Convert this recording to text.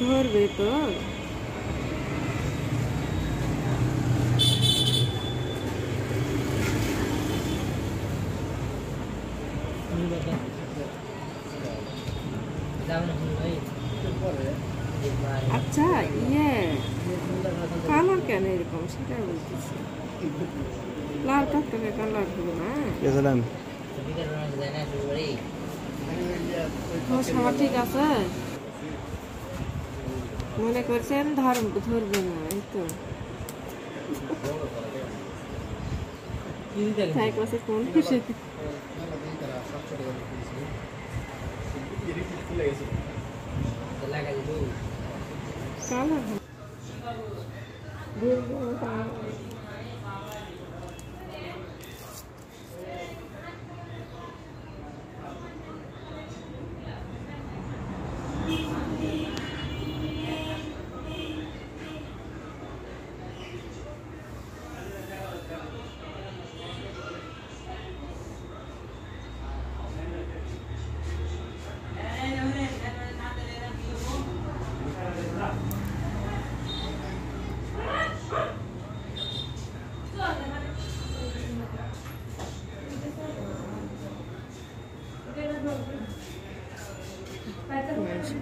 ধরবে তো আচ্ছা ইয়ে কালার কেন এরকম? সেটা বলতেছি। লাল টকটকে কালার হবে না। ঠিক আছে? মনে করছেন ধর ধরবে না এই তো কি দিতে তাই কাছে কোন এসে লাগাই 有人吃。